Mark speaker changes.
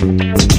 Speaker 1: Música